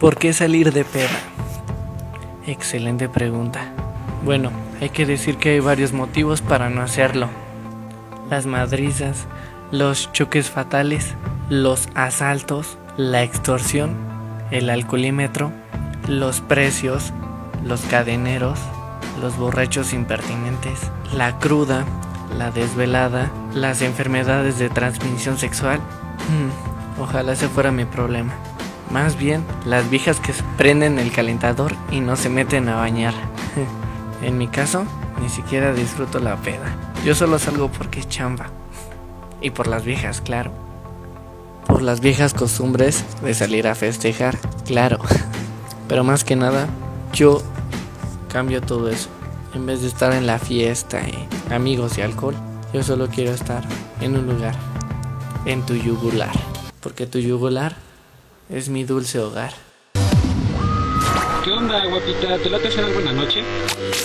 ¿Por qué salir de peda? Excelente pregunta. Bueno, hay que decir que hay varios motivos para no hacerlo. Las madrizas, los choques fatales, los asaltos, la extorsión, el alcoholímetro, los precios, los cadeneros, los borrachos impertinentes, la cruda, la desvelada, las enfermedades de transmisión sexual. Hmm, ojalá ese fuera mi problema. Más bien, las viejas que prenden el calentador y no se meten a bañar. en mi caso, ni siquiera disfruto la peda. Yo solo salgo porque es chamba. Y por las viejas, claro. Por las viejas costumbres de salir a festejar, claro. Pero más que nada, yo cambio todo eso. En vez de estar en la fiesta y amigos y alcohol, yo solo quiero estar en un lugar, en tu yugular. Porque tu yugular es mi dulce hogar. ¿Qué onda, guapita? ¿Te late hacer alguna noche?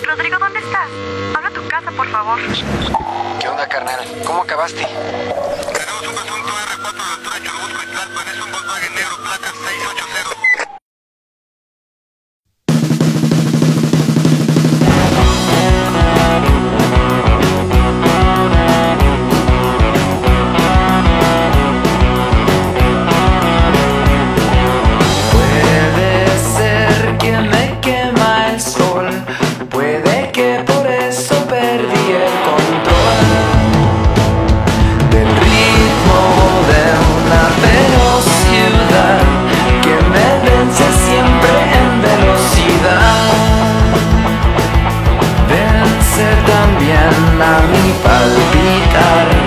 Rodrigo, ¿dónde estás? Habla a tu casa, por favor. ¿Qué onda, carnal? ¿Cómo acabaste? Tenemos un asunto R4 de altura Churubusco y Tlalpan. Es un Volkswagen negro plata 680. guitarra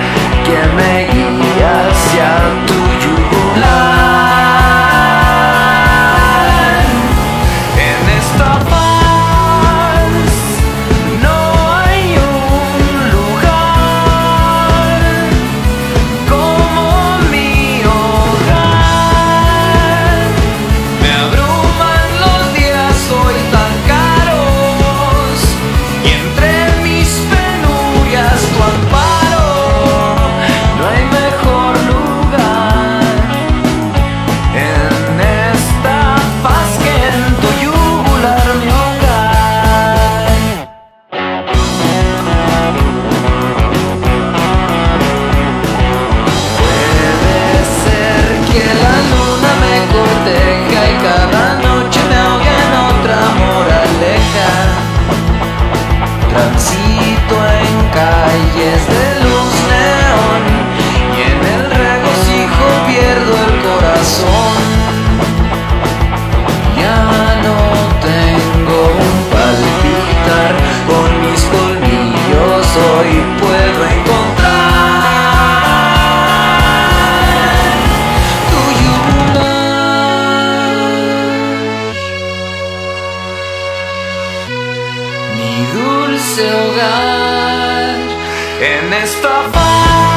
yugular mi dulce hogar en esta paz.